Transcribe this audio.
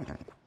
Okay.